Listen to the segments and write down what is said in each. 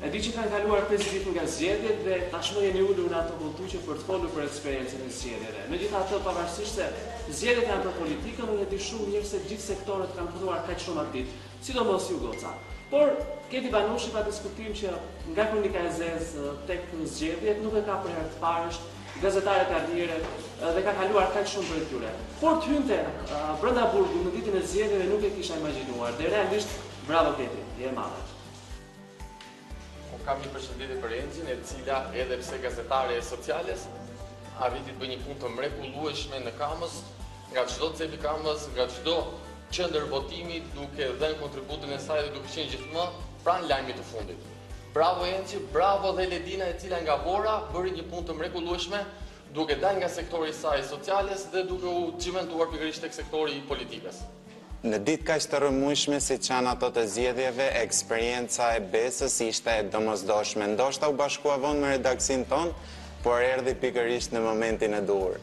E di që kanë kaluar pesë ditë nga zgjedhjet dhe tashmë jeni ulur në ato koltuqe për të folur për eksperiencën e zgjedhjeve. Megjithatë, pavarësisht se zgjedhjet janë për politikën, unë e di shumë mirë se gjithë sektorët kanë punuar kaq shumë atë ditë, sidomos ju goca. Por, Keti Banushi pa diskutim që nga Kronika e Zezë tek zgjedhjet nuk e ka për herë të parë, është gazetare karriere dhe ka kaluar kaq shumë prej tyre. Por të hynte brenda burgut në ditën e zgjedhjeve nuk e kisha imagjinuar dhe realisht bravo Keti, je e madhe. Po kam një përshëndetje për Enxhin, e cila edhe pse gazetare e sociales, arriti të bëjë një punë të mrekullueshme në Kamëz, nga çdo cep i Kamzës, nga çdo qendër votimi, duke dhënë kontributin e saj dhe duke qenë gjithmonë pranë lajmit të fundit. Bravo Enxhi, bravo dhe Ledina e cila nga Vora bëri një punë të mrekullueshme duke dalë nga sektori i saj sociales dhe duke u çimentuar pikërisht tek sektori i politikës. Në ditë kaq të rrëmujshme siç janë ato të zgjedhjeve, eksperienca e Besës ishte e domosdoshme. Ndoshta u bashkua vonë me redaksinë tonë, por erdhi pikërisht në momentin e duhur.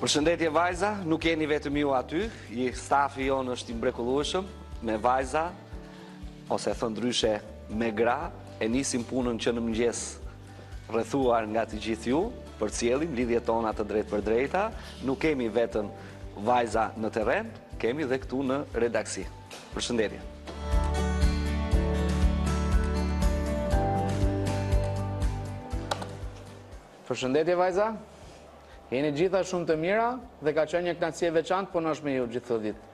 Përshëndetje vajza, nuk jeni vetëm ju aty, stafi jonë është i mrekullueshëm, me vajza, ose thënë ndryshe, me gra, e nisim punën që në mëngjes rrethuar nga të gjithë ju, përcjellim lidhjet tona të drejtpërdrejta, nuk kemi vetëm vajza në terren, kemi dhe këtu në redaksi. Përshëndetje. Përshëndetje vajza. Jeni gjitha shumë të mira dhe ka qenë një kënaqësi e veçantë punosh me ju gjithë ato ditë.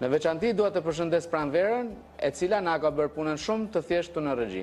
Në veçanti dua të përshëndes Pranverën, e cila na ka bërë punën shumë të thjeshtë në regji.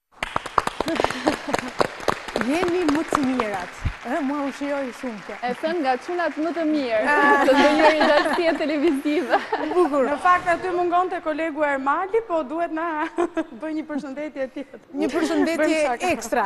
Jeni më të mirat. Ëh, mua më shijoi shumë kjo. E thënë nga çunat më të mirë të ndonjëri gjashtie televizive. Bukur. Në fakt aty mungonte kolegu Ermali, po duhet na bëjë një përshëndetje tjetër. Një përshëndetje ekstra.